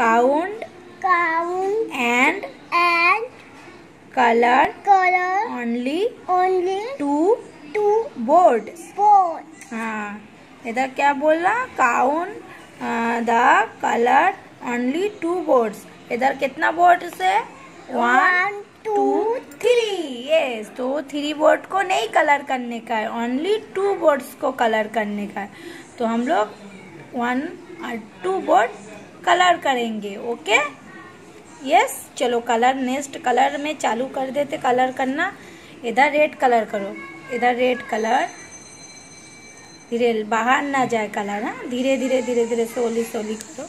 count count and and color color only only two two boards boards. हाँ इधर क्या बोला? Count the colour only two boards इधर कितना बोर्ड्स है? वन टू थ्री यस तो थ्री बोर्ड को नहीं कलर करने का है. ओनली टू बोर्ड्स को कलर करने का है. तो हम लोग वन और टू बोर्ड कलर करेंगे, ओके? यस चलो कलर नेक्स्ट कलर में चालू कर देते कलर करना। इधर रेड कलर करो, इधर रेड कलर। धीरे, बाहर ना जाए कलर हाँ? धीरे धीरे धीरे धीरे सोली सोली करो।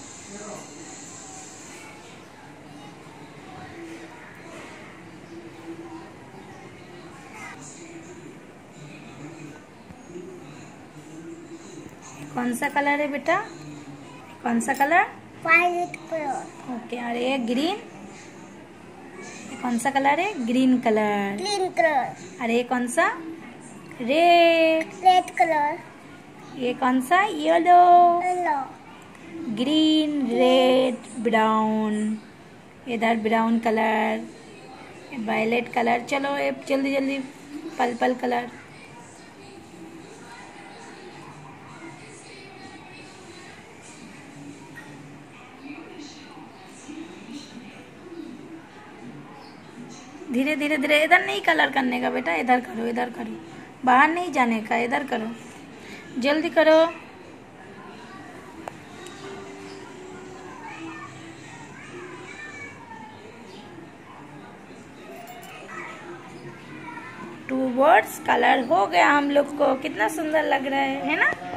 कौन सा कलर है बेटा? कौन सा कलर? Violet color. ओके और ये ग्रीन कौन सा कलर है? Green colour Green color. अरे ये कौन सा? Red Red color. ये कौन सा? Yellow Yellow. Green red brown इधर ब्राउन कलर वायलेट कलर चलो ये जल्दी जल्दी पर्पल कलर धीरे धीरे धीरे, इधर नहीं कलर करने का बेटा, इधर करो इधर करो। बाहर नहीं जाने का, इधर करो। जल्दी करो। टू वर्ड्स कलर हो गया हम लोग को। कितना सुंदर लग रहा है है ना?